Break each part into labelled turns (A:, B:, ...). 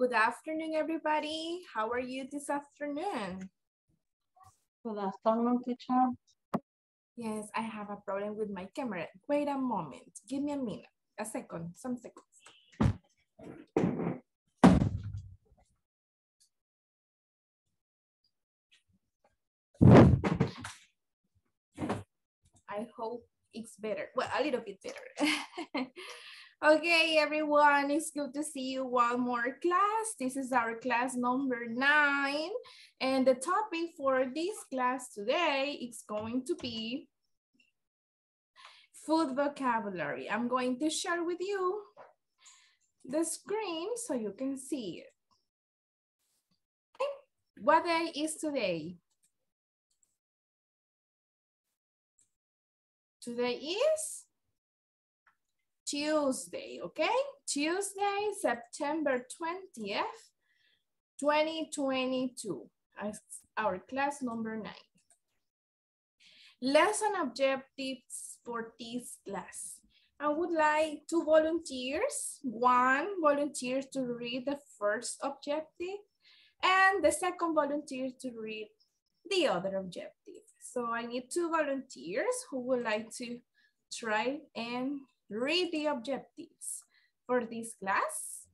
A: Good afternoon, everybody. How are you this afternoon?
B: Good afternoon, teacher.
A: Yes, I have a problem with my camera. Wait a moment. Give me a minute. A second. Some seconds. I hope it's better. Well, a little bit better. okay, everyone, it's good to see you one more class. This is our class number nine. And the topic for this class today is going to be food vocabulary. I'm going to share with you the screen so you can see it. What day is today? Today is Tuesday, okay? Tuesday, September 20th, 2022. Our class number nine. Lesson objectives for this class. I would like two volunteers. One volunteer to read the first objective and the second volunteer to read the other objective. So I need two volunteers who would like to try and read the objectives for this class.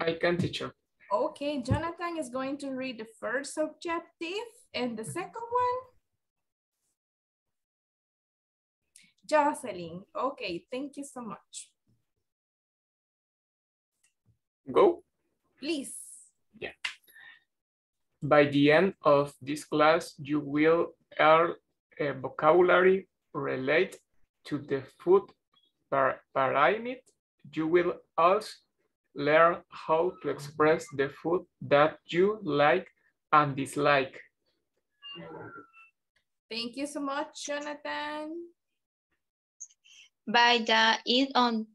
C: I can teach you.
A: Okay, Jonathan is going to read the first objective and the second one. Jocelyn, okay, thank you so much.
C: Go.
A: Please.
C: Yeah. By the end of this class, you will learn a vocabulary relate to the food pyramid. You will also learn how to express the food that you like and dislike.
A: Thank you so much, Jonathan.
D: By the end on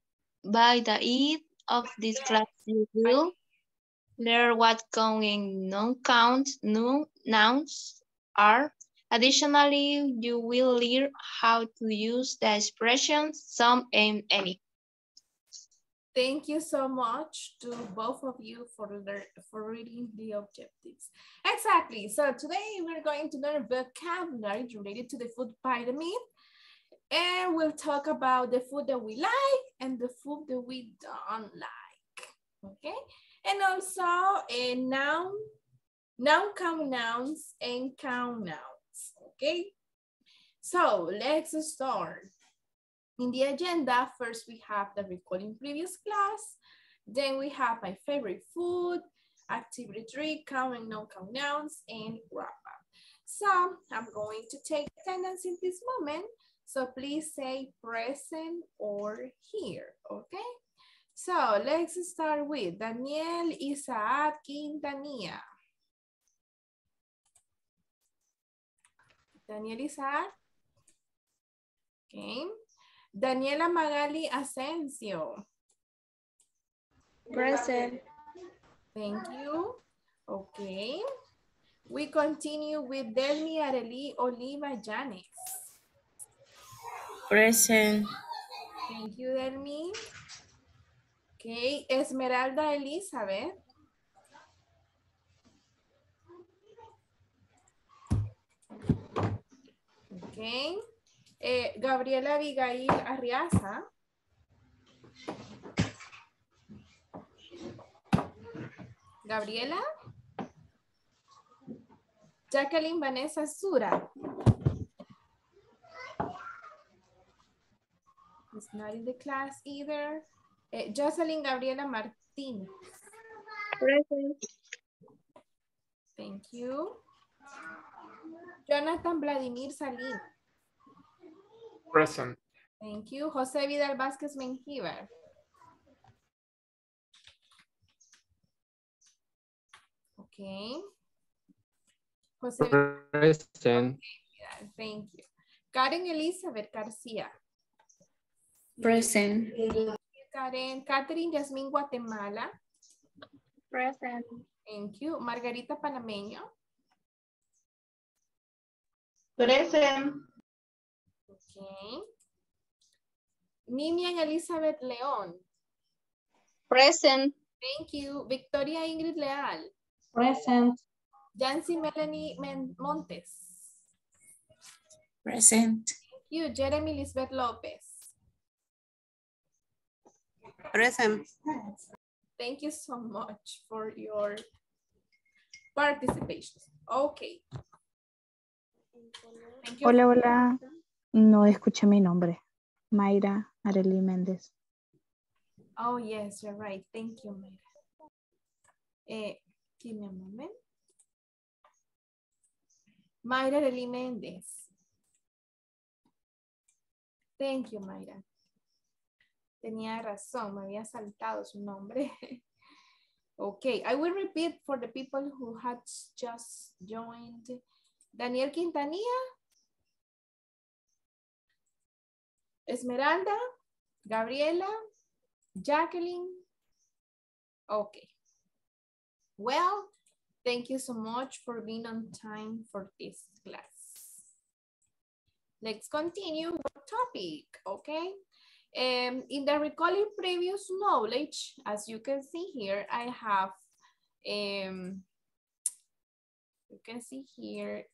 D: by the end of this class, you will learn what counting non-count nouns are. Additionally, you will learn how to use the expressions some and any.
A: Thank you so much to both of you for, for reading the objectives. Exactly. So today we're going to learn vocabulary related to the food pyramid. And we'll talk about the food that we like and the food that we don't like. Okay. And also a noun, noun count nouns and count nouns. Okay. So let's start. In the agenda, first we have the recording previous class. Then we have my favorite food, activity three, count and non-count nouns, and wrap up. So I'm going to take attendance in this moment. So please say present or here, okay? So let's start with Daniel Isaac Quintanilla. Daniel Isaac. Okay. Daniela Magali Asensio.
E: Present.
A: Thank you. Okay. We continue with Delmi Areli Oliva Janes.
E: Present.
A: Thank you, Delmi. Okay, Esmeralda Elizabeth. Okay. Eh, Gabriela Abigail Arriaza. Gabriela. Jacqueline Vanessa Sura. Is not in the class either. Eh, Jocelyn Gabriela Martín.
E: Present.
A: Thank you. Jonathan Vladimir Salín.
C: Present.
A: Thank you. José Vidal Vázquez Mengíbar. Okay. José
C: Present.
A: Vidal, thank you. Karen Elizabeth García.
E: Present.
A: Karen, Catherine Yasmín Guatemala.
E: Present.
A: Thank you. Margarita Panameño.
E: Present.
A: Okay. Nimian Elizabeth León.
D: Present.
A: Thank you. Victoria Ingrid Leal.
B: Present.
A: Jancy Melanie Men- Montes.
F: Present.
A: Thank you. Jeremy Lisbeth Lopez.
F: Present.
A: Thank you so much for your participation. Okay.
G: Hola, hola. No escuché mi nombre. Mayra Arely Méndez.
A: Oh, yes, you're right. Thank you, Mayra. Eh, give me a moment. Mayra Arely Méndez. Thank you, Mayra. Tenía razón, me había saltado su nombre. okay, I will repeat for the people who had just joined. Daniel Quintanilla. Esmeralda. Gabriela. Jacqueline. Okay. Well, thank you so much for being on time for this class. Let's continue with topic, okay? Um, in the recalling previous knowledge, as you can see here, I have, um, you can see here,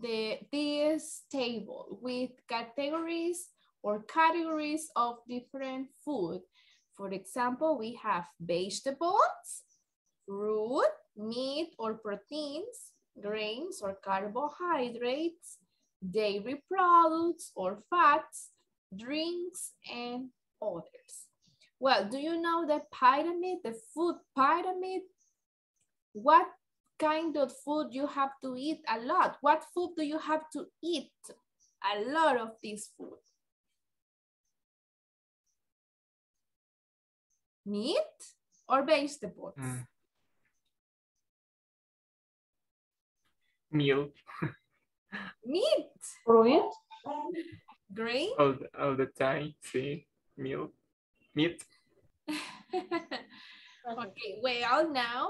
A: the this table with categories or categories of different food. For example, we have vegetables, fruit, meat or proteins, grains or carbohydrates, dairy products or fats, drinks, and others. Well, do you know the pyramid, the food pyramid? What kind of food you have to eat a lot? What food do you have to eat? A lot of this food. Meat or vegetables?
C: Mm. Meal
A: Meat,
B: Fruit.
A: grain.
C: all, the- all the time. See, meal, meat.
A: okay, well now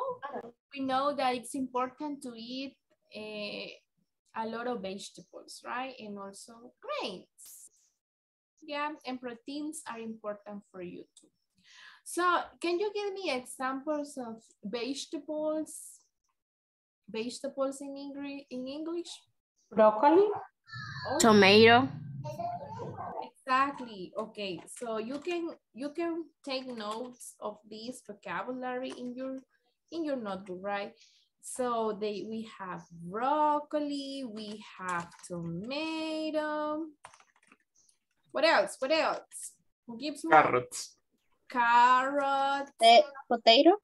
A: we know that it's important to eat eh, a lot of vegetables, right? And also grains. Yeah, and proteins are important for you too. So can you give me examples of vegetables? Vegetables in English? In English?
B: Broccoli.
A: Oh,
E: Tomato.
A: Exactly. Okay. So you can you can take notes of this vocabulary in your in your notebook, right? So they we have broccoli, we have tomato. What else? What else? Who gives more?
C: Carrots.
A: Carrot.
D: Potato.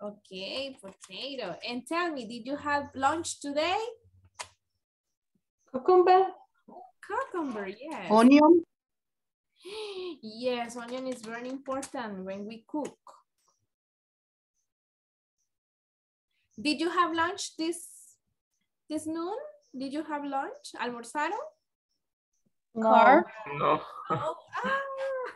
A: Okay, potato. And tell me, did you have lunch today?
B: Cucumber.
A: Cucumber, yes.
E: Onion.
A: Yes, onion is very important when we cook. Did you have lunch this this noon? Did you have lunch? ¿Almorzaron?
B: No.
D: Car.
C: No,
A: Oh,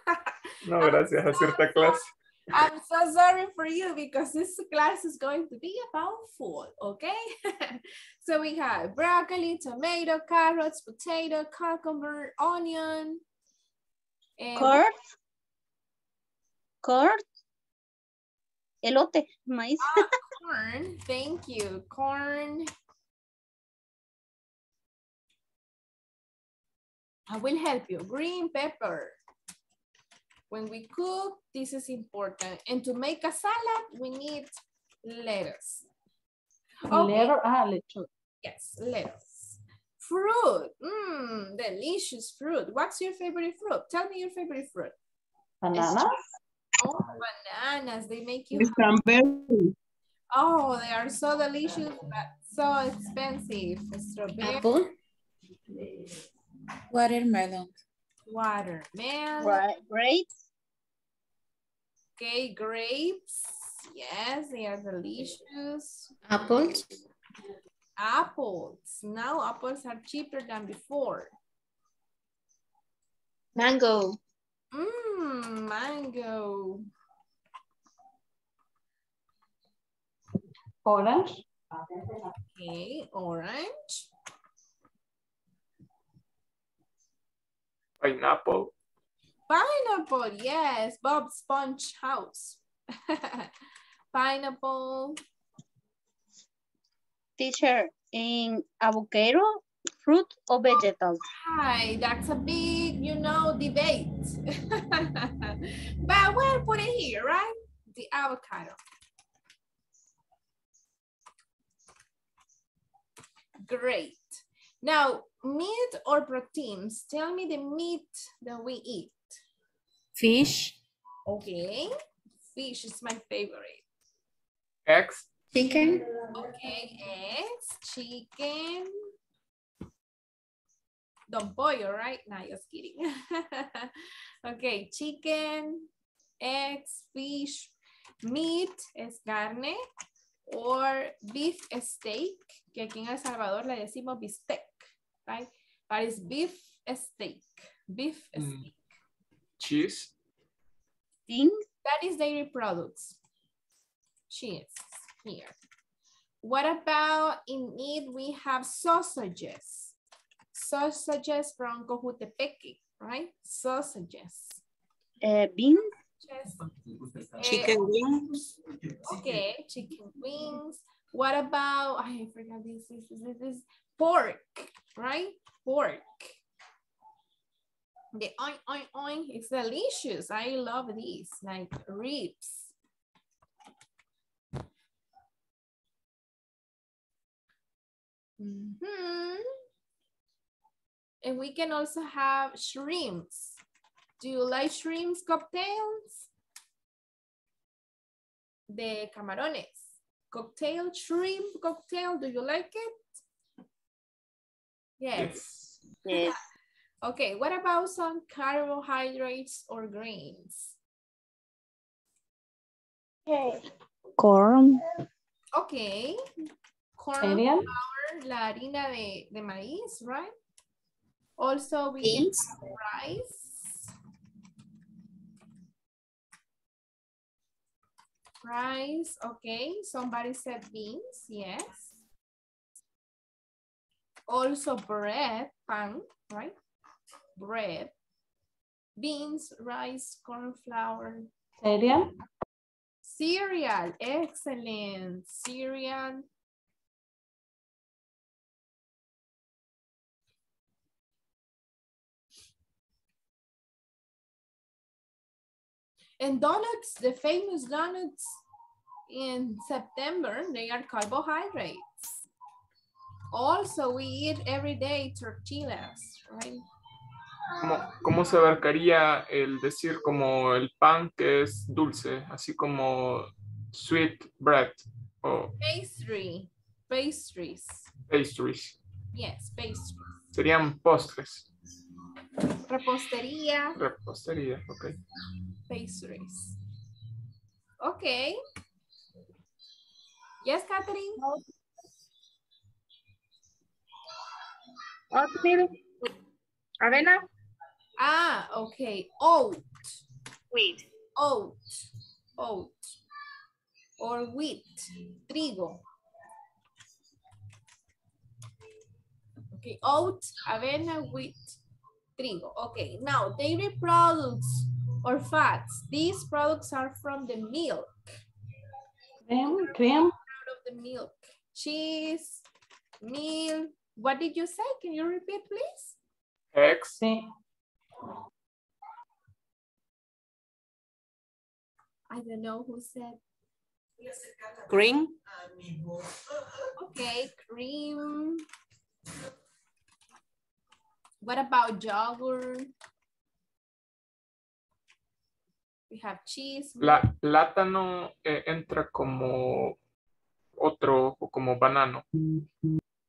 A: ah.
C: no, gracias a cierta clase.
A: I'm so sorry for you because this class is going to be about food, okay? so we have broccoli, tomato, carrots, potato, cucumber, onion. and-
D: Curd. Curd. Elote. Maíz.
A: Ah, corn. Thank you. Corn. I will help you. Green pepper. When we cook, this is important. And to make a salad, we need lettuce. Okay.
B: Letter. Ah, lechuga.
A: Yes, lettuce. Fruit. Mmm, delicious fruit. What's your favorite fruit? Tell me your favorite fruit.
B: Banana.
A: Oh, bananas. They make you
E: Cranberry.
A: Oh, they are so delicious, but so expensive. Strawberry,
E: Apple. Watermelon.
A: Watermelon,
D: Right. Grapes.
A: okay, grapes. Yes, they are delicious.
E: Apples.
A: Apples. Now apples are cheaper than before.
D: Mango.
A: Mmm, mango.
B: Orange.
A: Okay, orange.
C: Pineapple.
A: Pineapple, yes. Bob Sponge House. Pineapple.
D: Teacher, in avocado, fruit or vegetable?
A: Hi, that's a big, you know, debate. but we'll put it here, right? The avocado. Great. Now, meat or proteins? Tell me the meat that we eat.
F: Fish.
A: Okay. Fish is my favorite.
C: Eggs,
E: Chicken.
A: Okay, eggs, chicken. Don't pollo, right? No, just kidding. okay, chicken, eggs, fish, meat es carne, or beef steak, que aquí en El Salvador le decimos bistec, right? But it's beef steak, beef
C: Mm.
A: steak.
C: cheese,
D: Bean,
A: That is dairy products. Cheese here. What about in meat? We have sausages. Sausages from Cojutepeque, right? Sausages.
D: uh, bean,
A: Just,
F: Chicken wings.
A: okay, chicken wings. What about, I forgot this, this, this, this, this pork, right? Pork. The oin, oin, oin, it's delicious. I love these, like ribs. Mhm. And we can also have shrimps. Do you like shrimps cocktails? De camarones. Cocktail, shrimp cocktail, do you like it? Yes.
C: yes,
D: yes,
A: Okay, what about some carbohydrates or grains? Okay.
G: Corn,
A: Okay. Corn
B: Cereal.
A: flour, la harina de, de maíz, right? Also, we
E: Beans.
A: can have rice. Rice, okay. Somebody said beans, yes. Also bread, pan, right? Bread. Beans, rice, corn flour,
B: Cereal.
A: Cereal, excellent. Cereal. And donuts, the famous donuts in September, they are carbohydrates. Also, we eat every day tortillas, right?
C: ¿Cómo, cómo se abarcaría el decir como el pan que es dulce, así como sweet bread o
A: Pastry, pastries.
C: pastries?
A: Yes, pastries.
C: Serían postres,
A: Repostería,
C: repostería, ok.
A: pastries. Okay. Yes, Catherine?
E: Oatmeal. Avena.
A: Ah, okay. Oat,
E: Wheat.
A: oat, oat. Or wheat, trigo. Okay, oat, avena, wheat, trigo. Okay, now dairy products or fats. These products are from the milk,
B: Cream. Cream.
A: out of the milk. Cheese, milk. What did you say? Can you repeat, please?
C: Eggs,
B: Sí.
A: I don't know who said.
F: Green.
A: Okay, cream. What about yogurt? We have cheese.
C: la, plátano eh, entra como otro, o como banano.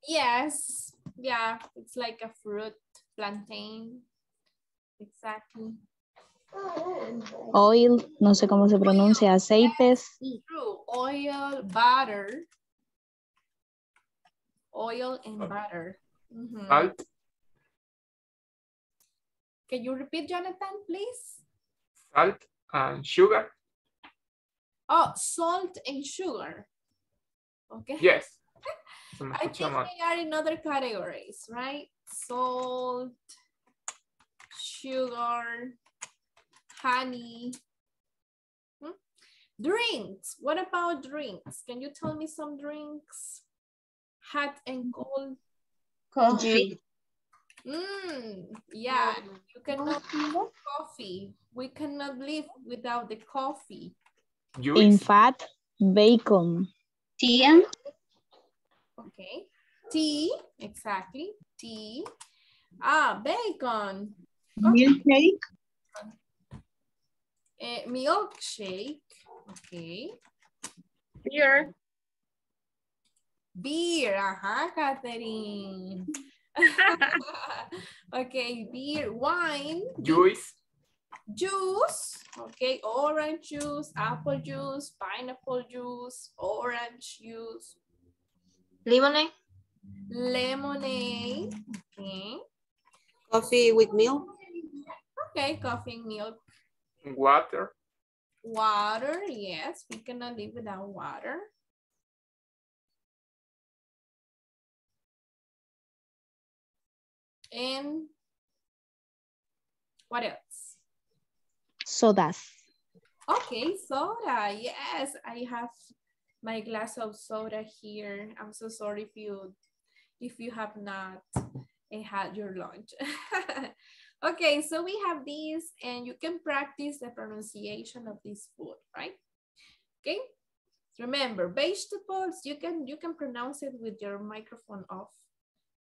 A: Yes, yeah, it's like a fruit, plantain. Exactly.
G: oil, no sé cómo se pronuncia, aceites,
A: True. Oil, butter. Oil and butter. Mhm.
C: Salt,
A: Can you repeat, Jonathan, please?
C: salt and sugar.
A: Oh, salt and sugar. Okay.
C: Yes. Se me
A: I think they are in other categories, right? Salt, sugar, honey. Hmm? Drinks. What about drinks? Can you tell me some drinks? Hot and cold.
D: Coffee.
A: Mm, yeah, you cannot live coffee. We cannot live without the coffee.
G: In
C: Juice.
G: fact, bacon.
E: Tea.
A: Okay. Tea, exactly. Tea. Ah, bacon.
E: Milkshake.
A: Eh, milkshake. Okay.
E: Beer.
A: Beer. Ajá, Catherine. okay, beer. Wine.
C: Juice.
A: Juice. Okay, orange juice, apple juice, pineapple juice, orange juice,
D: Lemonade.
A: lemonade. Okay.
F: Coffee with milk.
A: Okay, coffee and milk.
C: Water.
A: Water, yes, we cannot live without water. And what else?
G: Sodas.
A: Okay, soda, yes, I have my glass of soda here. I'm so sorry if you if you have not eh, had your lunch. okay, so we have these and you can practice the pronunciation of this food, right? Okay, remember vegetables, you can you can pronounce it with your microphone off.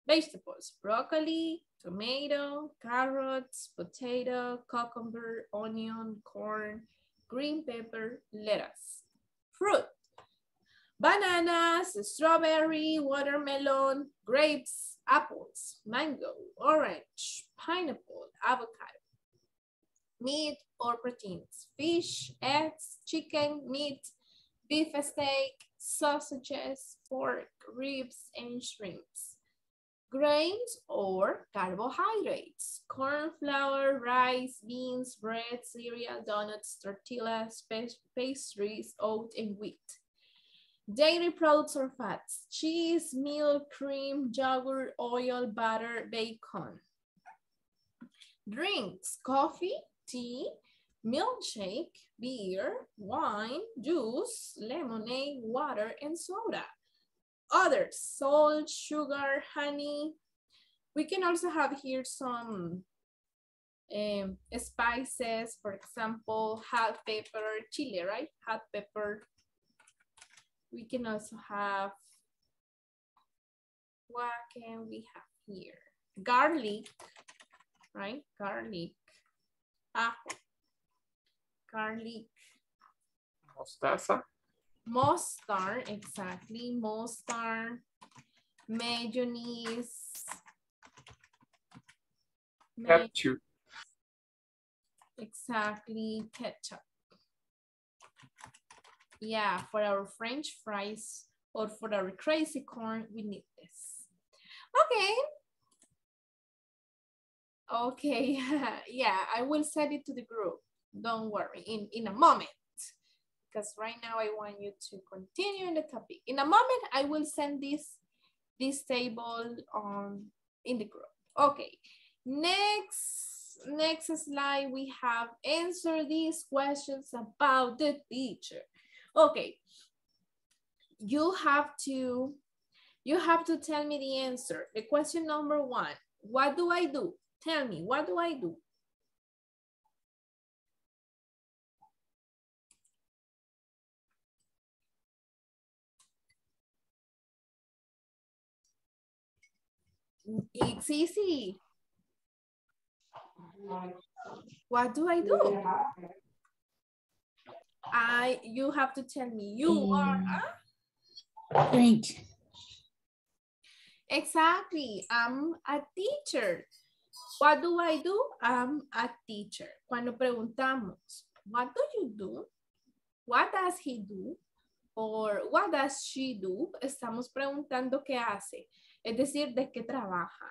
A: Vegetables, broccoli, tomato, carrots, potato, cucumber, onion, corn, green pepper, lettuce. Fruit, bananas, strawberry, watermelon, grapes, apples, mango, orange, pineapple, avocado. Meat or proteins, fish, eggs, chicken, meat, beef steak, sausages, pork, ribs, and shrimps. Grains or carbohydrates, corn flour, rice, beans, bread, cereal, donuts, tortillas, pastries, oat, and wheat. Dairy products or fats, cheese, milk, cream, yogurt, oil, butter, bacon. Drinks, coffee, tea, milkshake, beer, wine, juice, lemonade, water, and soda. Others, salt, sugar, honey. We can also have here some um, spices, for example, hot pepper, chili, right? Hot pepper. We can also have, what can we have here? Garlic, right? Garlic, ajo, garlic,
C: Mostaza.
A: mustard, exactly, mustard, mayonnaise, may-
C: Ketchup.
A: exactly, ketchup. Yeah, for our French fries or for our crazy corn, we need this. Okay. Okay, yeah, I will send it to the group. Don't worry, in, in a moment. Because right now I want you to continue in the topic. In a moment, I will send this, this table on in the group. Okay, next, next slide, we have answer these questions about the teacher. Okay, you have to, you have to tell me the answer. The question number one, what do I do? Tell me, what do I do? Mm, it's easy. What do I do? I, you have to tell me, you are a?
E: Drink.
A: Exactly, I'm a teacher. What do I do? I'm a teacher. Cuando preguntamos, what do you do? What does he do? Or what does she do? Estamos preguntando qué hace. Es decir, de qué trabaja.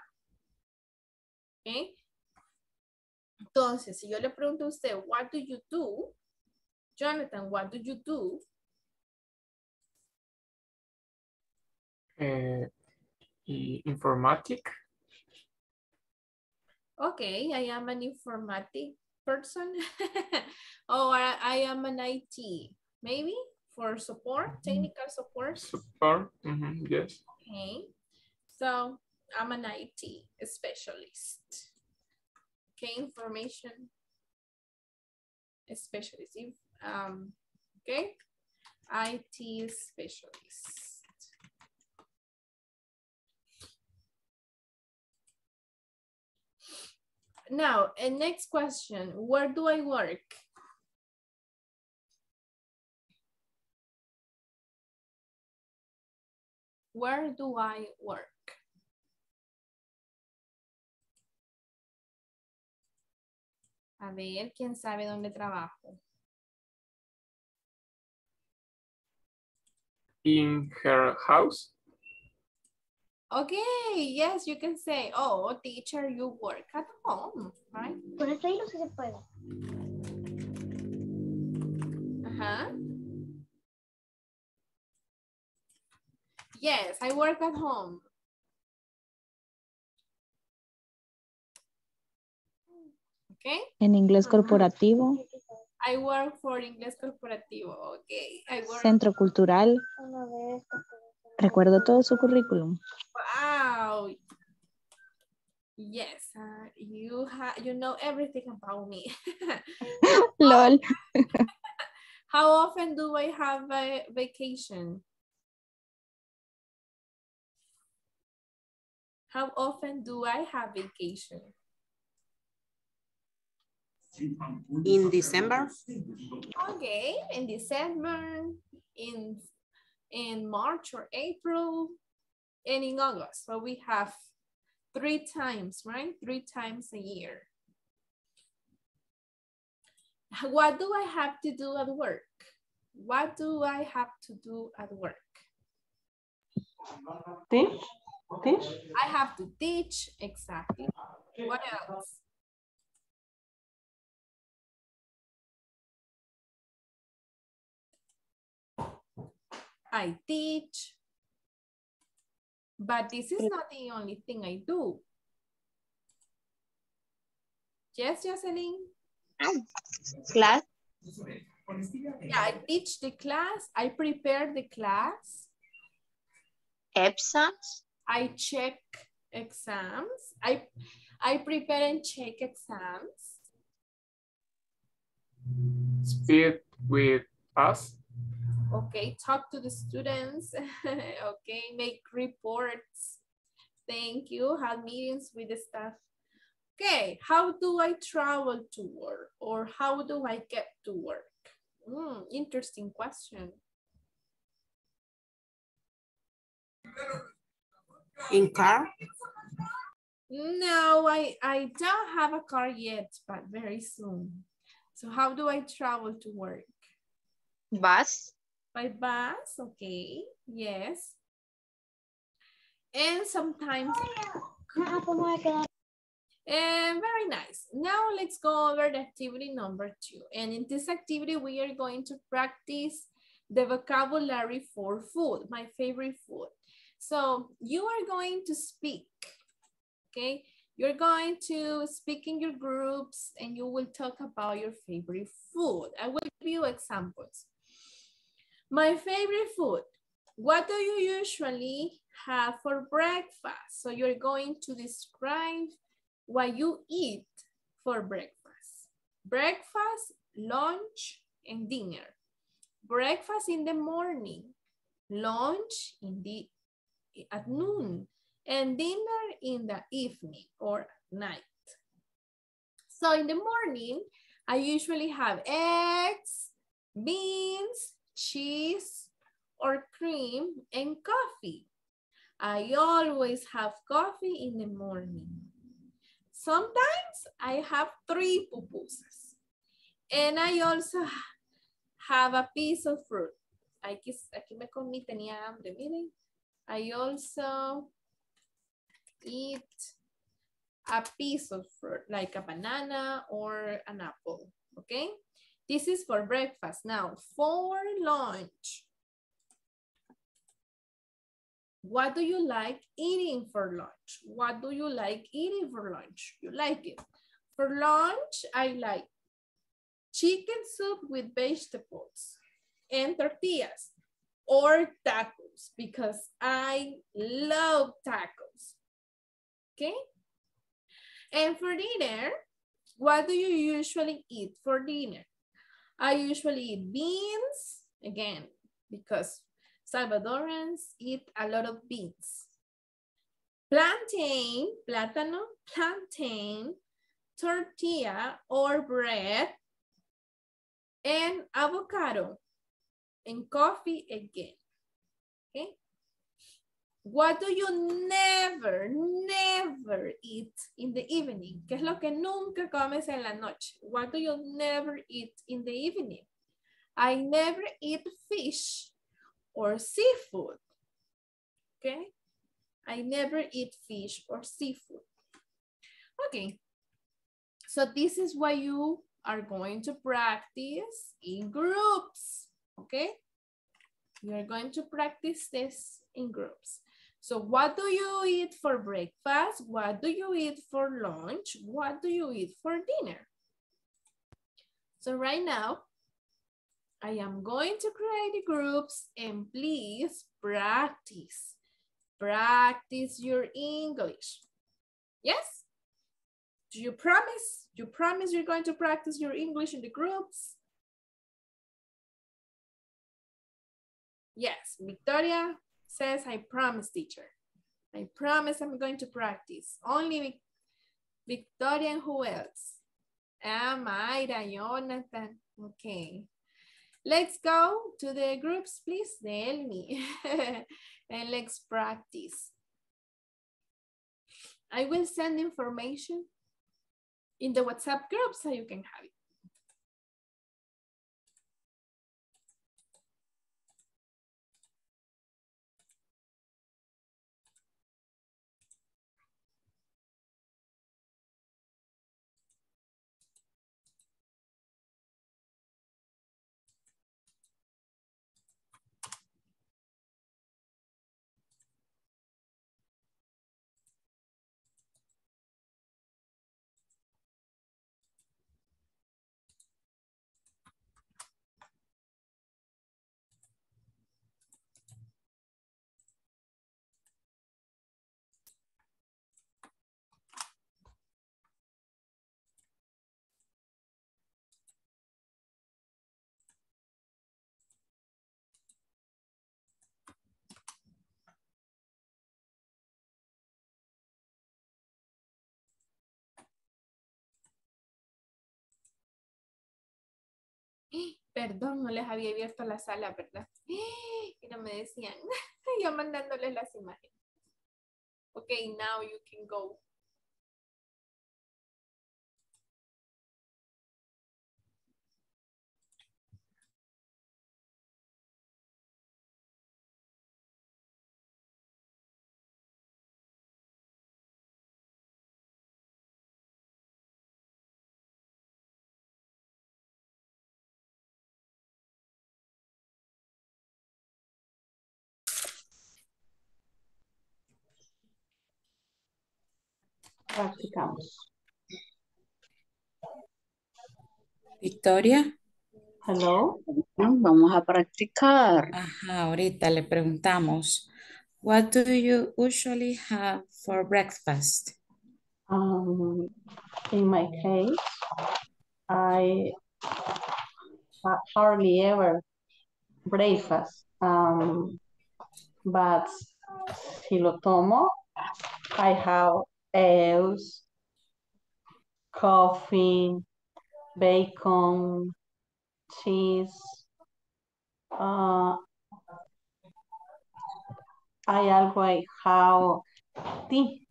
A: Entonces, si yo le pregunto a usted, what do you do? Jonathan, what do you do?
C: Y informatic.
A: Okay, I am an informatic person. oh, I, I am an IT. maybe for support, technical support.
C: Support. mhm, yes.
A: Okay, so I'm an IT specialist. Okay, information specialist. Um, okay, IT specialist. Now, and next question, where do I work? Where do I work? A ver, ¿quién sabe dónde trabajo?
C: In her house.
A: Okay, yes, you can say, oh, teacher, you work at home, right?
H: Por eso hilo sí se puede.
A: Yes, I work at home. Okay,
G: En inglés corporativo,
A: I work for Inglés Corporativo. Okay, I work.
G: centro cultural. Recuerdo todo su currículum.
A: Wow. Yes, uh, you have you know everything about me.
G: LOL.
A: How often do I have a vacation? How often do I have vacation?
F: In December,
A: Okay, in December, in in March or April, and in August. So we have three times, right? Three times a year. What do I have to do at work? What do I have to do at work?
B: Teach. Teach.
A: I have to teach, exactly. What else? I teach. But this is not the only thing I do. Yes, Jocelyn?
D: Class.
A: Yeah, I teach the class. I prepare the class.
D: Exams.
A: I check exams. I, I prepare and check exams.
C: Speak with us.
A: Okay, talk to the students. okay, make reports. Thank you. Have meetings with the staff. Okay, how do I travel to work or how do I get to work? Hmm, interesting question.
F: in car,
A: No, I, I don't have a car yet, but very soon. So how do I travel to work?
D: Bus.
A: By bus, okay, yes. And sometimes,
H: pues me voy a quedar.
A: and very nice. Now let's go over the activity number two. And in this activity, we are going to practice the vocabulary for food, my favorite food. So you are going to speak, okay? You're going to speak in your groups and you will talk about your favorite food. I will give you examples. My favorite food. What do you usually have for breakfast? So you're going to describe what you eat for breakfast. Breakfast, lunch, and dinner. Breakfast in the morning, lunch in the at noon, and dinner in the evening or night. So in the morning, I usually have eggs, beans, cheese, or cream, and coffee. I always have coffee in the morning. Sometimes I have three pupusas. And I also have a piece of fruit. Aquí, aquí me comí, tenía hambre, miren. I also eat a piece of fruit, like a banana or an apple, okay? This is for breakfast. Now, for lunch, what do you like eating for lunch? What do you like eating for lunch? You like it. For lunch, I like chicken soup with vegetables. and tortillas or tacos because I love tacos. Okay? And for dinner, what do you usually eat for dinner? I usually eat beans, again, because Salvadorans eat a lot of beans. Plantain, plátano, plantain, tortilla or bread, and avocado, and coffee again? What do you never, never eat in the evening? ¿Qué es lo que nunca comes en la noche? What do you never eat in the evening? I never eat fish or seafood, okay? I never eat fish or seafood. Okay, so this is what you are going to practice in groups, okay? You are going to practice this in groups. So what do you eat for breakfast? What do you eat for lunch? What do you eat for dinner? So right now, I am going to create the groups and please practice. Practice your English. Yes? Do you promise? You promise you're going to practice your English in the groups? Yes, Victoria says, I promise, teacher. I promise I'm going to practice. Only Vic Victoria and who else? Ah, Jonathan. Okay. Let's go to the groups, please. Tell me. and let's practice. I will send information in the WhatsApp group so you can have it. Perdón, no les había abierto la sala, ¿verdad? Y no me decían, yo mandándoles las imágenes. Okay, now you can go.
B: Practicamos.
I: Victoria.
B: Hello.
E: Vamos a practicar.
I: Ajá, ahorita le preguntamos. What do you usually have for breakfast?
B: Um, in my case, I hardly ever breakfast. Um, but si lo tomo, I have eggs, coffee, bacon, cheese. Uh, hay algo I have tea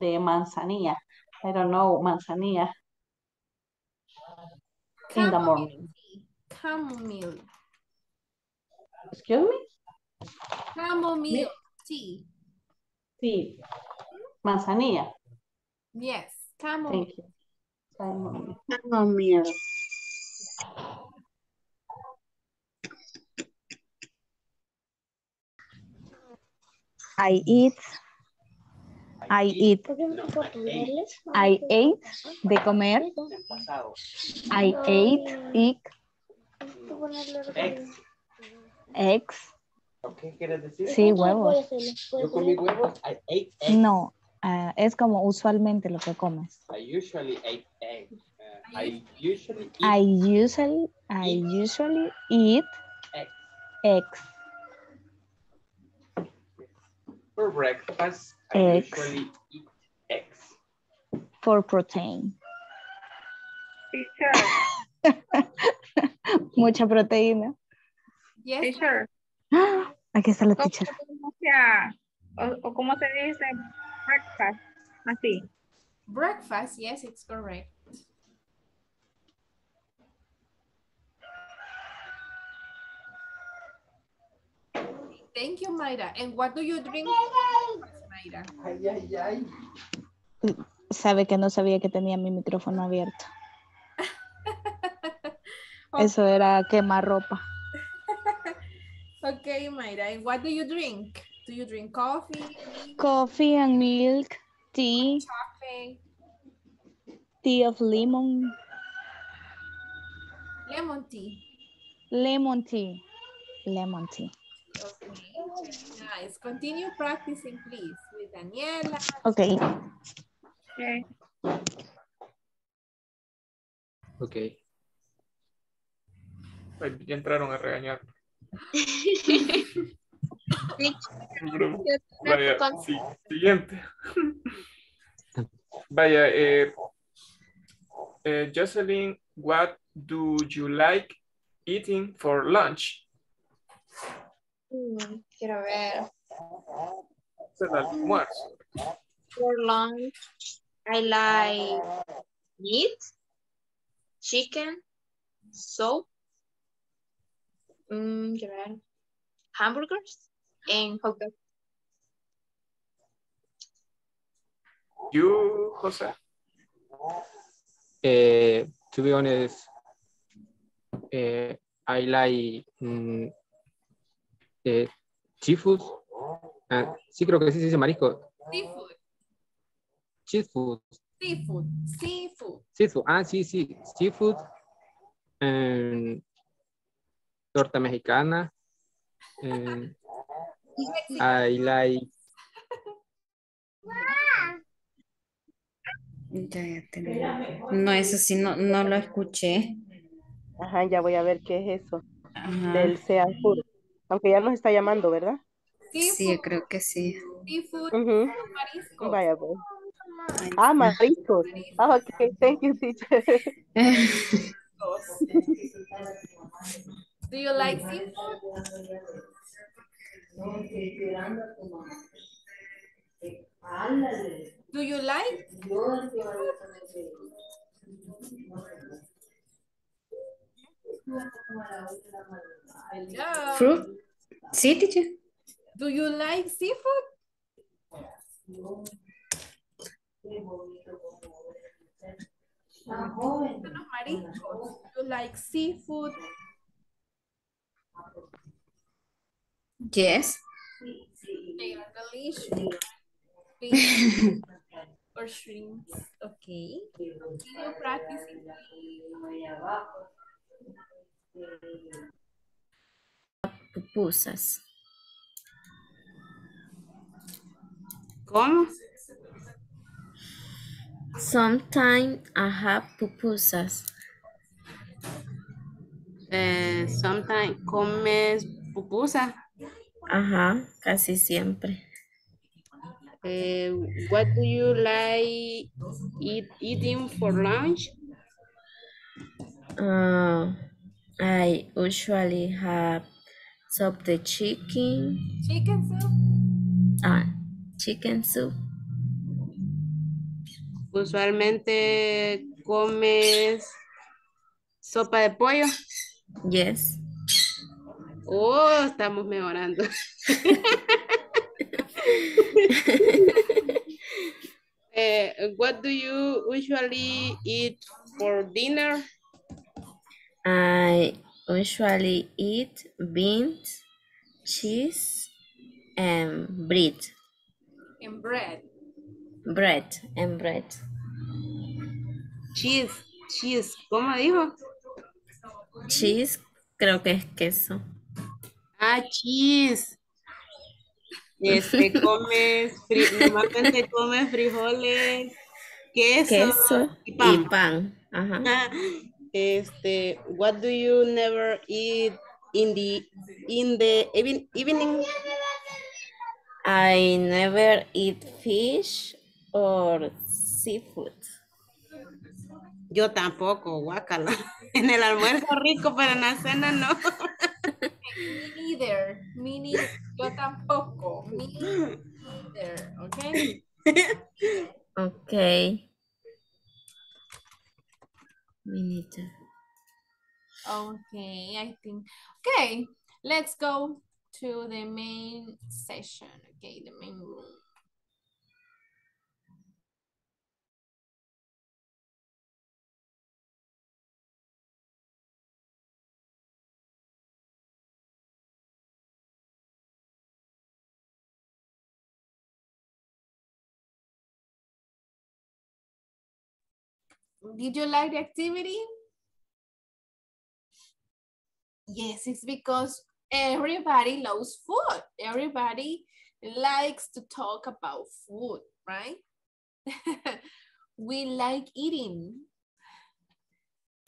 B: de manzanilla. I don't know manzanilla in the morning.
A: tea. Chamomile.
B: Excuse me?
A: Chamomile tea.
B: Sí. Manzanilla.
A: Yes, chamomile.
B: Thank you. Chamomile.
E: Chamomile.
G: I eat. I eat. I ate de comer. I ate, eat, Eggs.
J: ¿Qué quieres decir?
G: Sí, huevos.
J: Yo comí huevos. I ate eggs.
G: No, ah, es como usualmente lo que comes.
J: I usually ate eggs. Uh, I usually eat
G: I usually, I usually eat
J: eggs.
G: eggs.
J: For breakfast, I
G: Eggs.
J: usually eat eggs.
G: for protein.
K: Teacher,
G: Mucha proteína.
A: Yes.
K: teacher.
G: Aquí está la
K: ¿cómo
G: teacher.
K: o, o cómo se dice breakfast? Así.
A: Breakfast, yes, it's correct. Thank you, Mayra. And what do you drink? Mayra?
J: Ay, ay, ay.
G: Sabe que no sabía que tenía mi micrófono abierto. Eso era quemar ropa.
A: Okay, Mayra. And what do you drink? Do you drink coffee,
G: Coffee and milk, tea,
A: chocolate,
G: tea of lemon,
A: lemon tea?
G: lemon tea, lemon tea.
A: Okay, nice. Continue practicing, please, with Daniela.
G: Okay.
K: Okay.
C: Ok. Ay, Ya entraron a regañar. Vaya, sí, siguiente. Vaya, eh, eh, Jocelyn, what do you like eating for lunch?
D: Mm, quiero ver.
C: Es el almuerzo.
D: For lunch, I like meat, chicken, soup, mm, quiero ver, hamburgers, and hot dog.
C: You, José?
L: Eh, to be honest, eh, I like mm, eh, seafood. Ah, sí, creo que sí se dice marisco.
A: Seafood,
L: Seafood.
A: seafood, seafood.
L: Seafood. Ah, sí, sí. Seafood. em, torta mexicana. Em, I like
I: Ya, ya tengo. No, eso sí, no, no lo escuché.
M: Ajá, ya voy a ver qué es eso.
I: Ajá.
M: Del Seafur. Aunque ya nos está llamando, ¿verdad?
I: Sí, yo creo que sí.
A: Seafood,
M: Ujú.
A: marisco.
M: Vaya, pues. Ah, mariscos. Ah, ok, thank you, teacher.
A: Do you like seafood? Do you like? Hello.
I: Fruit. Sí, teacher.
A: Do you like seafood? Los mariscos. Do you like seafood?
I: Yes.
A: They are delicious. Fish or shrimps. Okay. Continue practicing.
I: Pupusas.
F: ¿Cómo?
I: Sometimes I have pupusas.
F: Eh, sometimes comes pupusa.
I: Ajá, casi siempre.
F: Eh, what do you like eat, eating for lunch?
I: Uh, I usually have soup the chicken.
A: Chicken soup?
I: Ah, chicken soup.
F: Usualmente comes sopa de pollo.
I: Yes.
F: Oh, estamos mejorando. Eh, what do you usually eat for dinner?
I: I usually eat beans, cheese, and bread.
A: And bread.
I: Bread and bread.
F: Cheese, cheese, ¿cómo dijo?
I: Cheese, creo que es queso.
F: Ah, cheese. Este, comes, normalmente comes frijoles, queso,
N: Queso
F: y
N: y
F: pan.
N: pan. Ajá.
F: Ah, Este, what do you never eat in the in the even, evening?
N: I never eat fish or seafood.
F: Yo tampoco, guacala. En el almuerzo rico, pero en la cena no.
A: Me neither. Me neither. Yo tampoco. Me neither. Okay.
N: Okay. Me neither.
A: Okay, I think. Okay, let's go to the main session. Okay, the main room. Did you like the activity? Yes, it's because everybody loves food. Everybody likes to talk about food, right? we like eating.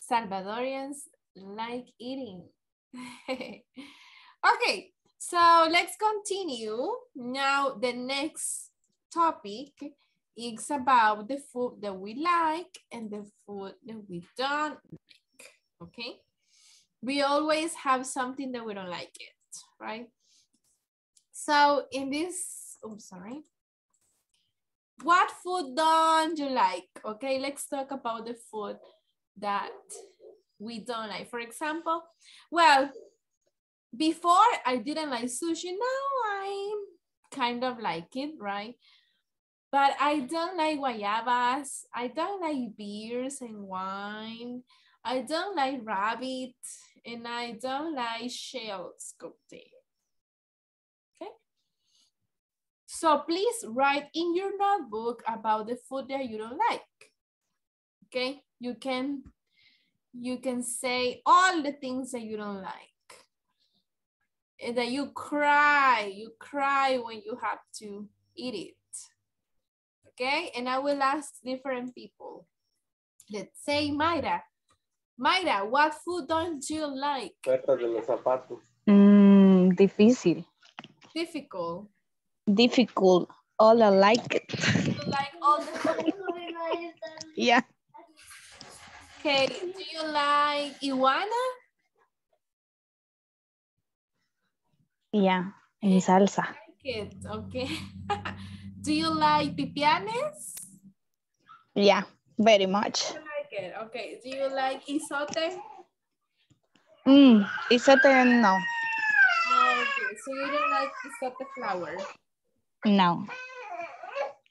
A: Salvadorians like eating. okay, so let's continue. Now the next topic is about the food that we like and the food that we don't like, okay? We always have something that we don't like it, right? So in this, oh, sorry. What food don't you like? Okay, let's talk about the food that we don't like. For example, well, before I didn't like sushi, now I kind of like it, right? But I don't like guayabas. I don't like beers and wine. I don't like rabbit and I don't like shells cocktail. Okay. So please write in your notebook about the food that you don't like. Okay. You can you can say all the things that you don't like. And that you cry, you cry when you have to eat it. Okay, and I will ask different people. Let's say Mayra. Mayra, what food don't you like?
J: Puertas de los zapatos.
G: Mm, difícil.
A: Difficult.
G: Difficult. All I like it.
A: You like all the food?
G: Yeah.
A: Okay, do you like iguana?
G: Yeah. En salsa.
A: Like it, okay. do you like pipianes?
G: Yeah. Very much.
A: I like it, okay. Do you like isote?
G: Mm, isote, no.
A: Okay, so you don't like isote flour.
G: No.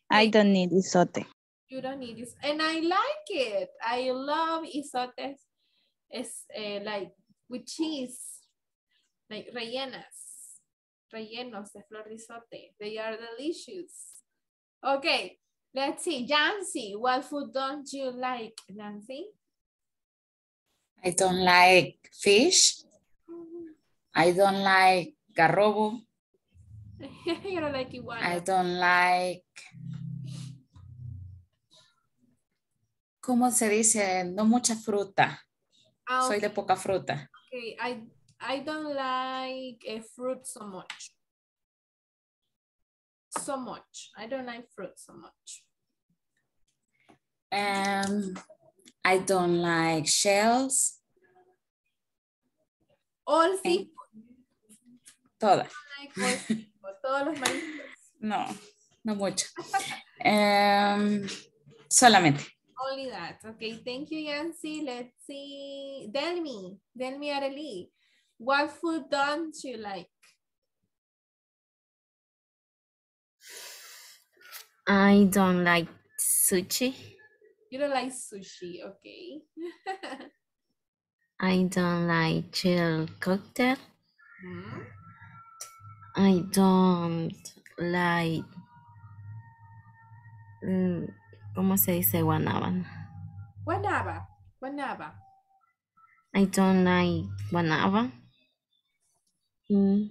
G: I don't need isote.
A: You don't need this. And I like it. I love isotes. It's uh, like with cheese, like rellenas, rellenos de flor de isote. They are delicious. Okay, let's see. Jancy, what food don't you like, Nancy?
I: I don't like fish. I don't like garrobo.
A: you don't like iguana.
I: I don't like. ¿Cómo se dice? No mucha fruta.
A: Ah,
I: Soy de poca fruta.
A: Okay, I I don't like a fruit so much. So much. I don't like fruit so much.
I: Um, I don't like shells.
A: All seafood.
I: Todas.
A: Like all seafood, todos los mariscos.
I: No, no mucho. Um, solamente.
A: Only that. Okay, thank you, Yancy. Let's see. Delmi, Delmi Areli. What food don't you like?
N: I don't like sushi.
A: You don't like sushi, okay.
N: I don't like chill cocktail.
A: Hmm?
N: I don't like. mm, ¿Cómo se dice guanábana?
A: Guanaba, guanaba.
N: I don't like guanaba. Mm.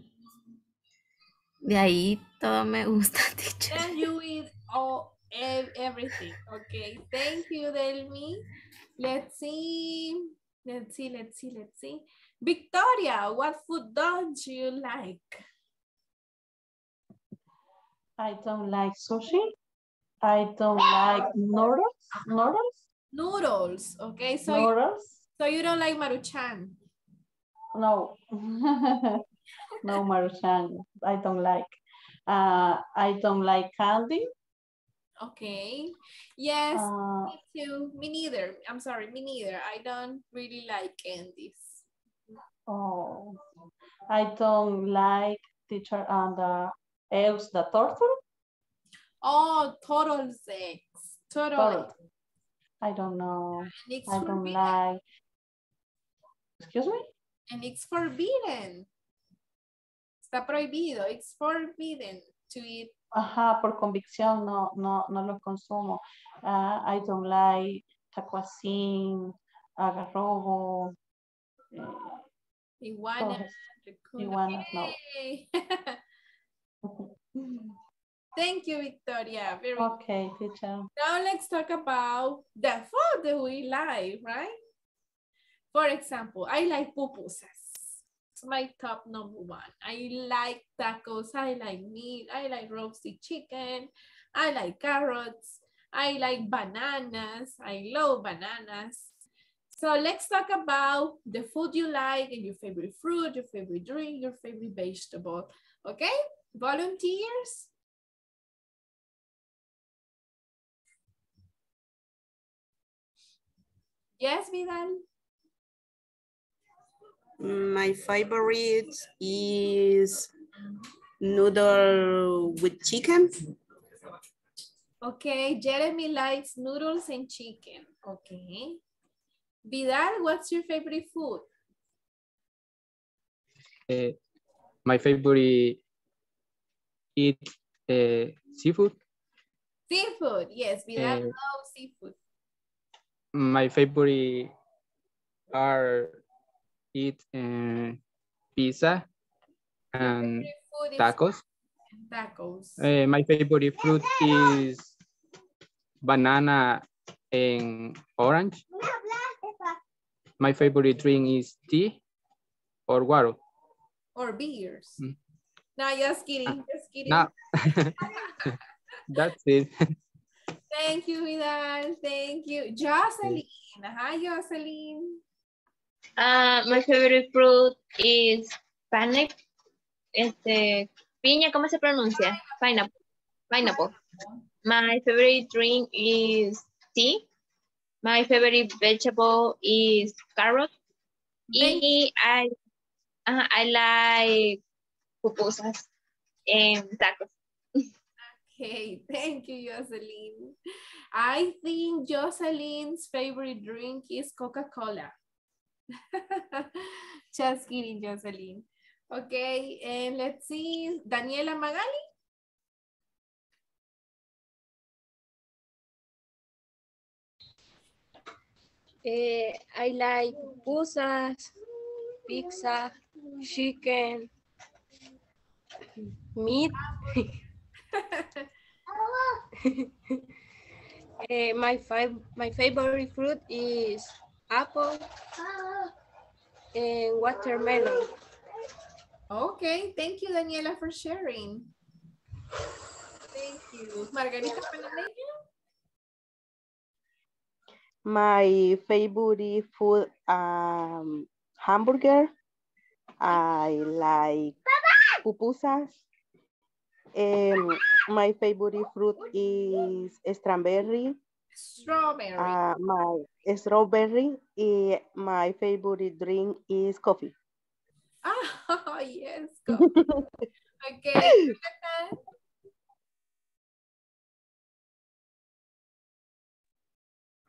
N: De ahí todo me gusta, teacher.
A: And you eat all ev- everything. Okay. Thank you, Delmi. Let's see. Let's see. Let's see. Let's see. Victoria, what food don't you like?
B: I don't like sushi. I don't like noodles. Noodles?
A: Noodles. Okay. So you,
B: Noodles?
A: so you don't like maruchan.
B: No. no, Maruchan. I don't like. Uh, I don't like candy.
A: Okay. Yes.
B: Uh,
A: me too. Me neither. I'm sorry. Me neither. I don't really like candies.
B: oh, I don't like teacher and the else the turtle.
A: Oh, total sex. Totally.
B: Turtle. I don't know. I don't
A: forbidden.
B: like. Excuse me?
A: And it's forbidden. Está prohibido. It's forbidden to eat.
B: Ajá, por convicción no, no, no los consumo. Ah, I don't like tacuacín, agarrobo, eh,
A: Iguana.
B: todos.
A: raccoon.
B: no.
A: Thank you, Victoria. Very
B: okay, good. Teacher.
A: Now let's talk about the food that we like, right? For example, I like pupusas. It's my top number one. I like tacos. I like meat. I like roasted chicken. I like carrots. I like bananas. I love bananas. So let's talk about the food you like and your favorite fruit, your favorite drink, your favorite vegetable. Okay? Volunteers? Yes, Vidal?
F: My favorite is noodle with chicken.
A: Okay, Jeremy likes noodles and chicken. Okay. Vidal, what's your favorite food?
L: Eh, my favorite eat eh, seafood.
A: Seafood. Yes, Vidal
L: Eh,
A: loves seafood.
L: My favorite are eat eh, pizza and tacos.
A: tacos.
L: Eh, my favorite fruit is banana and orange. My favorite drink is tea or water.
A: Or beers.
L: Mm.
A: No, just kidding. Just kidding.
L: Now, that's it.
A: Thank you, Vidal. Thank you. Jocelyn. Hi, Jocelyn.
D: Uh, my favorite fruit is panic. Este, piña, ¿cómo se pronuncia? Pineapple. Pineapple. My favorite drink is tea. My favorite vegetable is carrot. Y I, uh, I like pupusas and tacos.
A: Okay, thank you, Jocelyn. I think Jocelyn's favorite drink is Coca-Cola. Just kidding, Jocelyn. Okay, and let's see, Daniela Magali.
O: Eh, I like pupusas, pizza, chicken, meat. Eh, my five, my favorite fruit is apple and watermelon.
A: Okay, thank you, Daniela, for sharing. Thank you. Margarita Panameño?
M: My favorite food, um, hamburger. I like pupusas. Um, my favorite fruit is strawberry.
A: Strawberry.
M: Uh, my strawberry. eh, my favorite drink is coffee.
A: Ah, yes. Go. okay.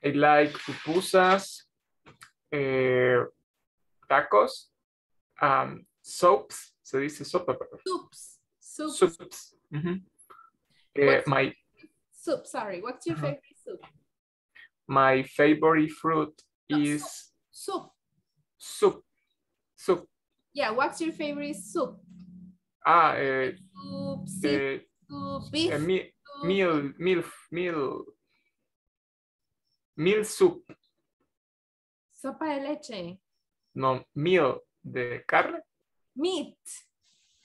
C: I like pupusas, eh, tacos, um, soaps, se dice sopa, pero-
A: Soups. Soups.
C: soups. mhm. Eh, my,
A: Soup, sorry. What's your
C: Uh-huh.
A: favorite soup?
C: My favorite fruit is
A: Soup.
C: soup, soup,
A: Yeah, what's your favorite soup?
C: Ah, eh,
A: Soup, soup, beef
C: eh, mi-
A: soup.
C: meal, meal, meal, meal soup.
A: Sopa de leche.
C: No, meal de carne.
A: Meat.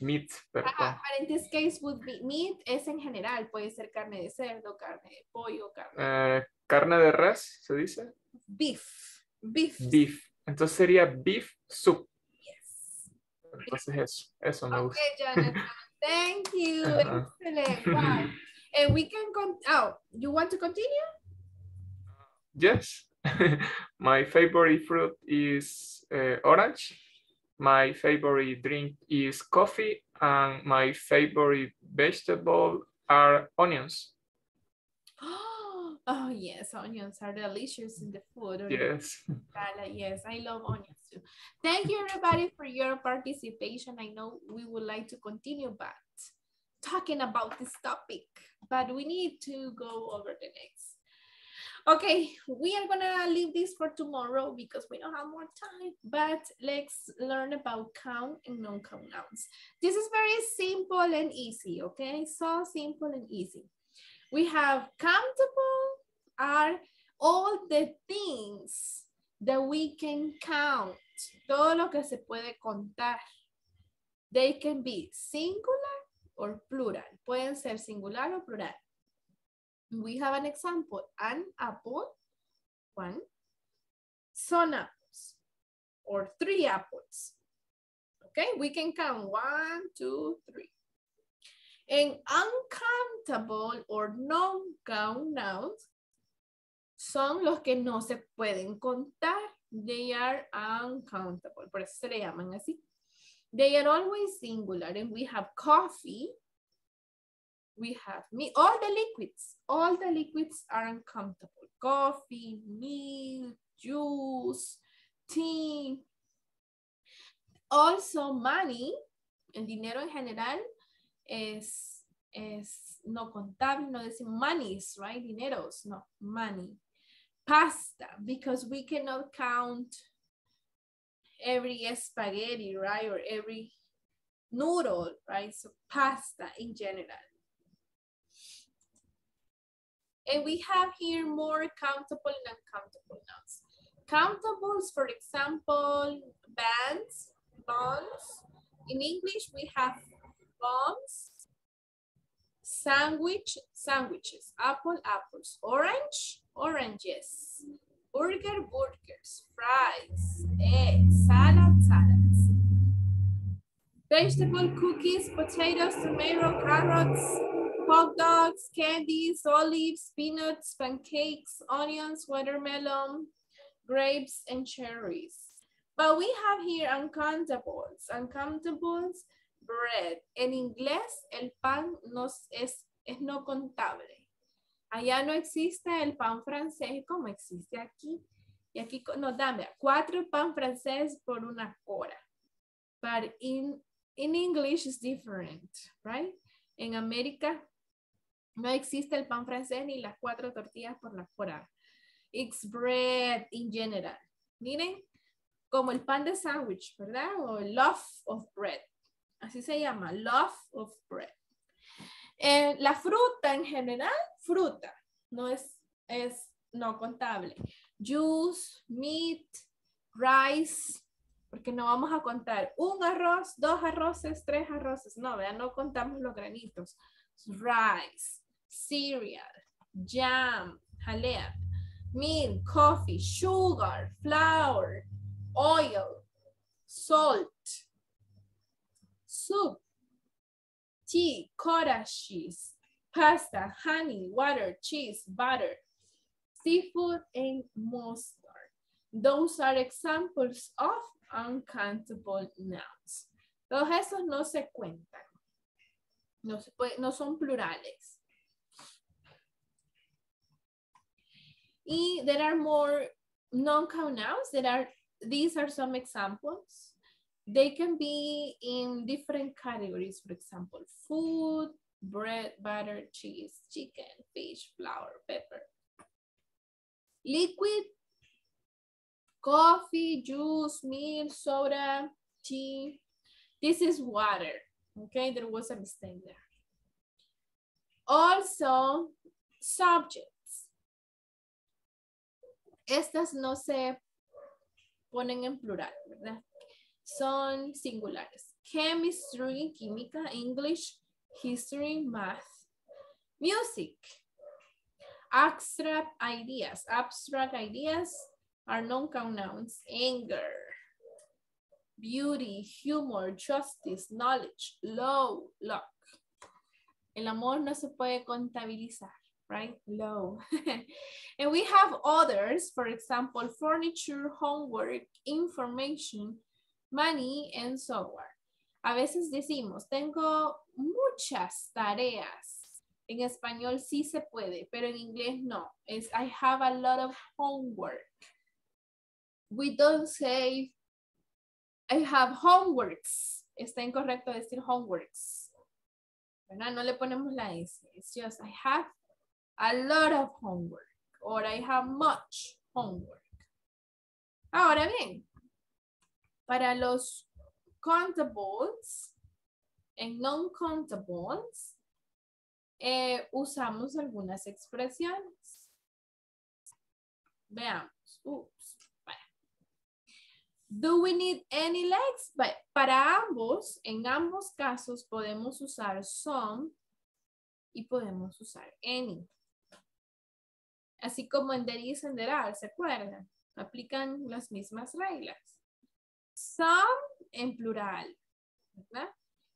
C: Meat, perdón.
A: Ajá, but in this case would be meat es en general, puede ser carne de cerdo, carne de pollo, carne
C: carne de res, se dice.
A: beef. Beef.
C: Beef. Entonces sería beef soup. Yes. Entonces eso, eso me gusta.
A: Okay, Jonathan. Thank you.
C: Ajá.
A: Excellent. Wow. And we can con oh, you want to continue?
C: Yes. My favorite fruit is uh, orange. My favorite drink is coffee. And my favorite vegetable are onions.
A: Oh yes, onions are delicious in the food.
C: Yes.
A: salad. Yes, I love onions too. Thank you everybody for your participation. I know we would like to continue but talking about this topic, but we need to go over the next. Okay, we are gonna leave this for tomorrow because we don't have more time, but let's learn about count and non-count nouns. This is very simple and easy, okay? So simple and easy. We have countable are all the things that we can count. Todo lo que se puede contar. They can be singular or plural. Pueden ser singular o plural. We have an example. An apple, one. Some apples or three apples. Okay, we can count one, two, three. And uncountable or non-count nouns son los que no se pueden contar. They are uncountable. Por eso se le llaman así. They are always singular. And we have coffee. We have me. All the liquids. All the liquids are uncountable. Coffee, milk, juice, tea. Also money, el dinero en general es, es no contable, no decimos monies, right? Dineros, no, money. Pasta, because we cannot count every spaghetti, right? Or every noodle, right? So pasta in general. And we have here more countable and uncountable nouns. Countables, for example, bands, bonds. In English, we have bombs, sandwich, sandwiches, apple, apples, orange, oranges, burger, burgers, fries, eggs, salad, salads. Vegetable, cookies, potatoes, tomato, carrots, hot dogs, candies, olives, peanuts, pancakes, onions, watermelon, grapes, and cherries. But we have here uncountables. Uncountables, bread. En inglés, el pan no es, es no contable. Allá no existe el pan francés como existe aquí. Y aquí nos dan cuatro pan francés por una hora. But in, in English is different, right? En América no existe el pan francés ni las cuatro tortillas por la hora. It's bread in general. Miren, como el pan de sándwich, ¿verdad? O loaf of bread. Así se llama, loaf of bread. Eh, la fruta en general, fruta, no es, es no contable. Juice, meat, rice, porque no vamos a contar un arroz, dos arroces, tres arroces. No, vean, no contamos los granitos. Rice, cereal, jam, jalea, milk, coffee, sugar, flour, oil, salt, soup, tea, cottage cheese, pasta, honey, water, cheese, butter, seafood, and mustard. Those are examples of uncountable nouns. Todos esos no se cuentan. No, se puede, no son plurales. Y there are more non-count nouns. There are, these are some examples. They can be in different categories. For example, food, bread, butter, cheese, chicken, fish, flour, pepper. Liquid, coffee, juice, milk, soda, tea. This is water. Okay, there was a mistake there. Also, subjects. Estas no se ponen en plural, ¿verdad? Son singulares. Chemistry, química, English, history, math, music. Abstract ideas. Abstract ideas are non-count nouns. Anger, beauty, humor, justice, knowledge, low, luck. El amor no se puede contabilizar, right? Low. and we have others, for example, furniture, homework, information, money, and software. A veces decimos, tengo muchas tareas. En español sí se puede, pero en inglés no. Es I have a lot of homework. We don't say I have homeworks. Está incorrecto decir homeworks. No le ponemos la S. It's just I have a lot of homework. Or I have much homework. Ahora bien, para los contables en non-contables eh, usamos algunas expresiones. Veamos. Oops. Do we need any legs? Para ambos, en ambos casos podemos usar some y podemos usar any. Así como en there is and there are, ¿se acuerdan? Aplican las mismas reglas. Some en plural, ¿verdad?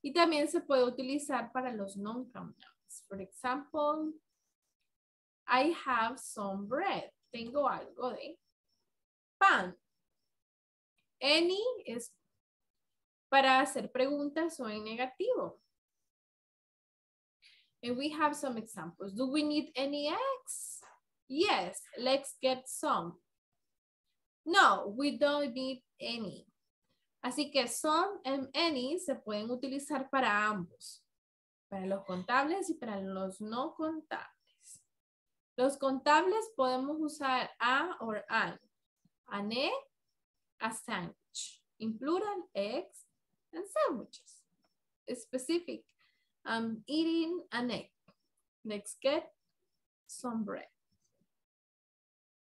A: Y también se puede utilizar para los non-pronouns. For example, I have some bread. Tengo algo de pan. Any es para hacer preguntas o en negativo. And we have some examples. Do we need any eggs? Yes, let's get some. No, we don't need any. Así que some and any se pueden utilizar para ambos. Para los contables y para los no contables. Los contables podemos usar a o an. An egg a sandwich. In plural, eggs and sandwiches. Specific, I'm eating an egg. Let's get some bread.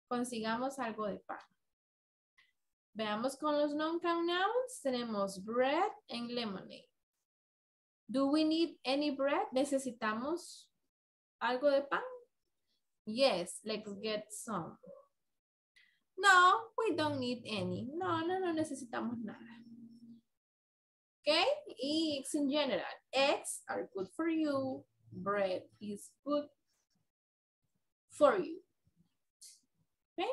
A: Consigamos algo de pan. Veamos con los non-count nouns. Tenemos bread and lemonade. Do we need any bread? ¿Necesitamos algo de pan? Yes, let's get some. No, we don't need any. No, no, no necesitamos nada. Okay, eggs in general. Eggs are good for you. Bread is good for you. Okay.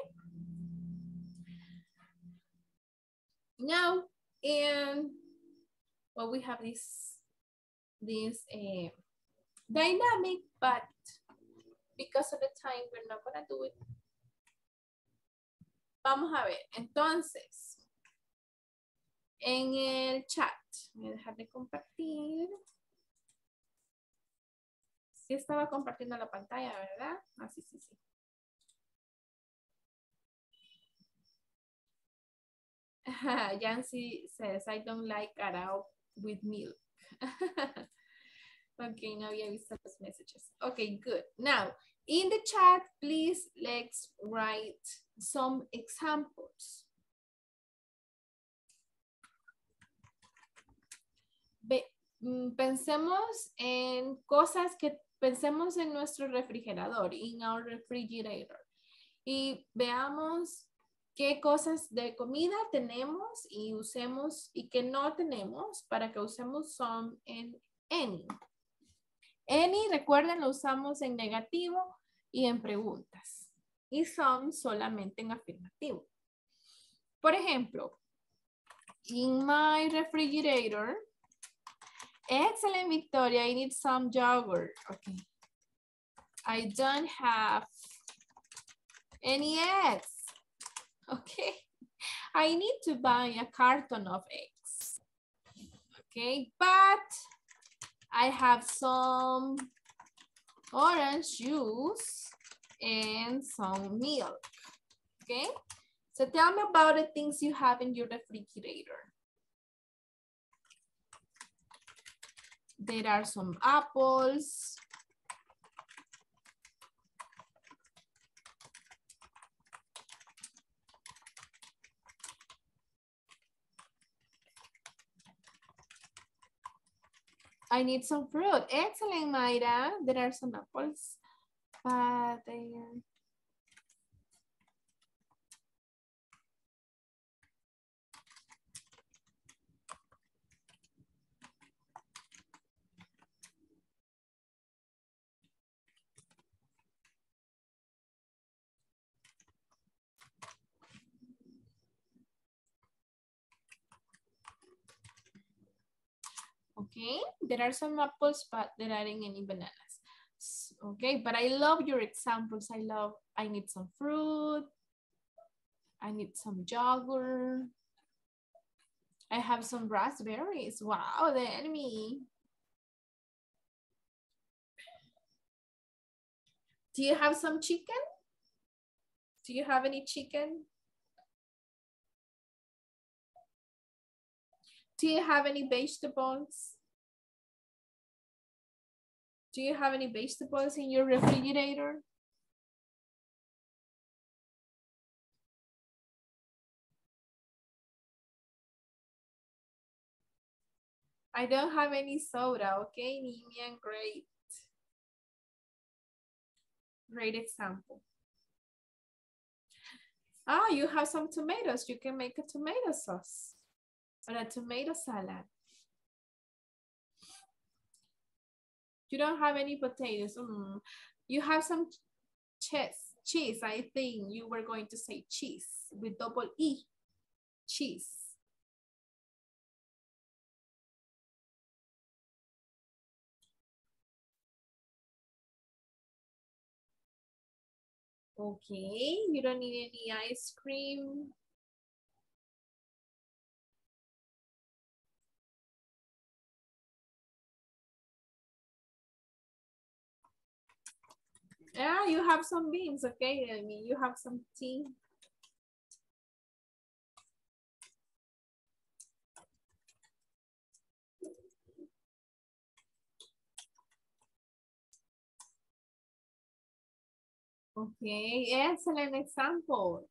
A: Now, and well, we have this this uh, dynamic, but because of the time, we're not gonna do it Vamos a ver, entonces, en el chat, voy a dejar de compartir. Sí estaba compartiendo la pantalla, ¿verdad? Ah, sí, sí, sí. Yancy says, I don't like carao with milk. okay, no había visto los messages. Okay, good. Now, in the chat, please let's write some examples. Mm, pensemos en cosas que pensemos en nuestro refrigerador, in our refrigerator. Y veamos qué cosas de comida tenemos y usemos y que no tenemos para que usemos some en any. Any, recuerden, lo usamos en negativo y en preguntas. Y son solamente en afirmativo. Por ejemplo, in my refrigerator, excellent Victoria, I need some yogurt. Okay. I don't have any eggs. okay? I need to buy a carton of eggs, okay? But I have some orange juice and some milk, okay? So tell me about the things you have in your refrigerator. There are some apples, I need some fruit. Excellent, Mayra. There are some apples, ah, but they are... Okay, there are some apples, but there aren't any bananas. Okay, but I love your examples. I love, I need some fruit. I need some yogurt. I have some raspberries. Wow, the enemy. Do you have some chicken? Do you have any chicken? Do you have any vegetables? Do you have any vegetables in your refrigerator? I don't have any soda, okay, Nimian, great. Great example. Ah, you have some tomatoes. You can make a tomato sauce or a tomato salad. You don't have any potatoes. Mm. You have some cheese. Cheese, I think you were going to say cheese with double E. Cheese. Okay, you don't need any ice cream. Yeah, you have some beans, okay? I mean, you have some tea. Okay, excellent examples.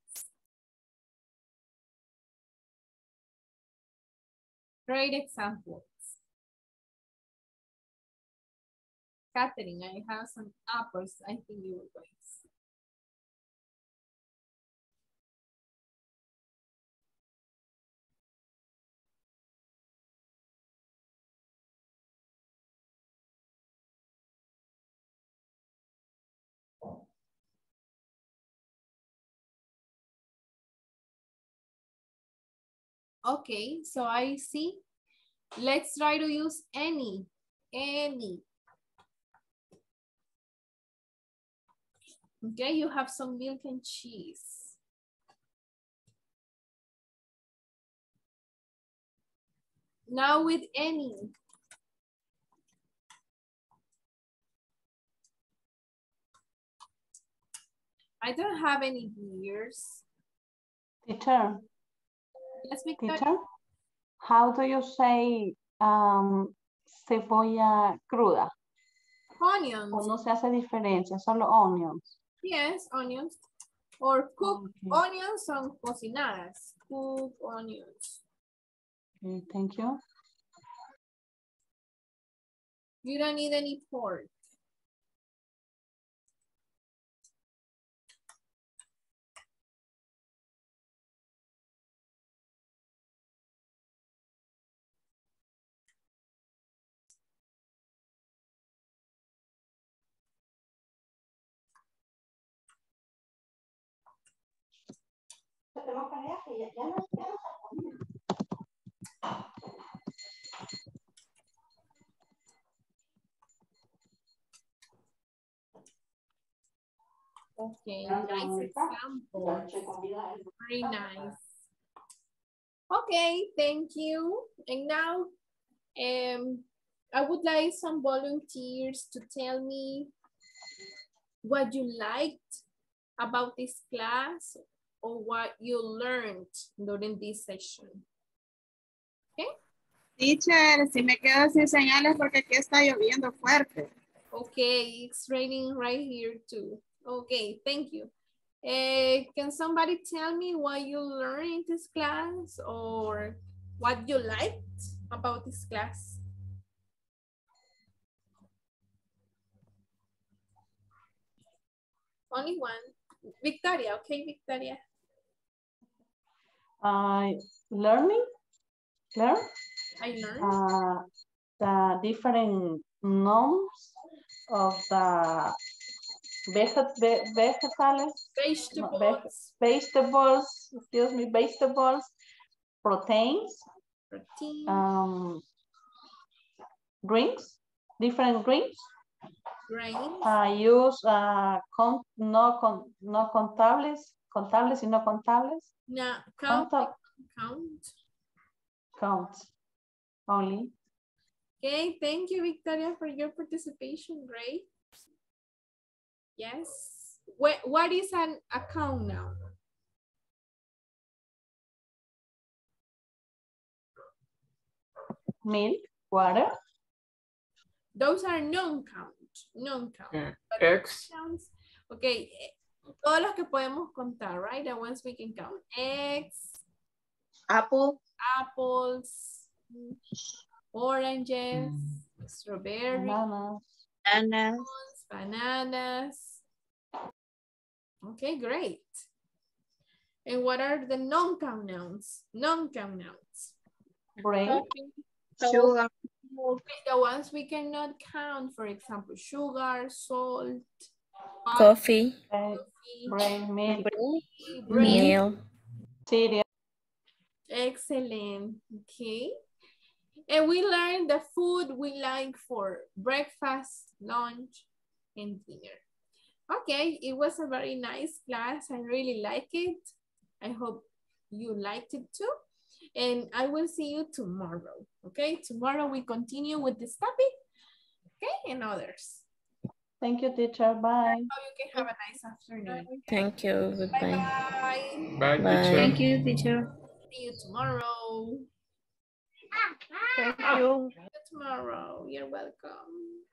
A: Great examples. Catherine, I have some apples. I think you will see. Okay, so I see. Let's try to use any, any. Okay, you have some milk and cheese. Now with any. I don't have any beers.
B: Teacher,
A: Yes,
B: teacher, how do you say um, cebolla cruda?
A: Onions.
B: ¿O no se hace diferencia? Solo onions.
A: Yes, onions. Or cooked onions son cocinadas. Cooked onions.
B: Okay, thank you.
A: You don't need any pork. Okay, nice example. Very nice. Okay, thank you. And now, um, I would like some volunteers to tell me what you liked about this class or what you learned during this session. Okay?
P: Teacher, si me quedo sin señales porque aquí está lloviendo fuerte.
A: Okay, it's raining right here too. Okay, thank you. Eh, can somebody tell me what you learned in this class or what you liked about this class? Only one. Victoria, okay, Victoria.
B: I learning, learn
A: I learned.
B: uh, the different noms of the veget ve- vegetales, no, veg-
A: Vegetables,
B: vegetables, excuse me, vegetables, proteins,
A: protein,
B: um, drinks, different drinks.
A: grains,
B: I use uh, con, no, con, no contables, contables y no contables.
A: now count,
B: Conta-
A: count.
B: counts only.
A: Okay, thank you, Victoria, for your participation. Great. Yes. What, what is an account now?
B: Milk, water,
A: Those are non-count, non-count.
C: Yeah,
A: But
C: eggs.
A: counts- Okay, eh, todos los que podemos contar, right? The ones we can count. Eggs,
P: Apple,
A: apples, oranges, strawberries,
B: bananas,
D: Bananas.
A: bananas. Okay, great. And what are the non-count nouns? Non-count nouns.
B: bread,
P: sugar,
A: Okay, the ones we cannot count, for example, sugar, salt,
N: Coffee,
B: egg, bread, milk,
A: bread.
N: meal,
B: cereal,
A: Excellent. Okay. And we learned the food we like for breakfast, lunch, and dinner. Okay, it was a very nice class. I really like it. I hope you liked it too. And I will see you tomorrow. Okay, tomorrow we continue with this topic. Okay, and others.
B: Thank you, teacher. Bye.
A: So you can have a nice afternoon.
N: thank you, goodbye.
A: Bye.
C: Bye,
N: Bye.
C: teacher.
D: Thank you, teacher.
A: See you tomorrow.
M: Thank you.
A: See you tomorrow. You're welcome.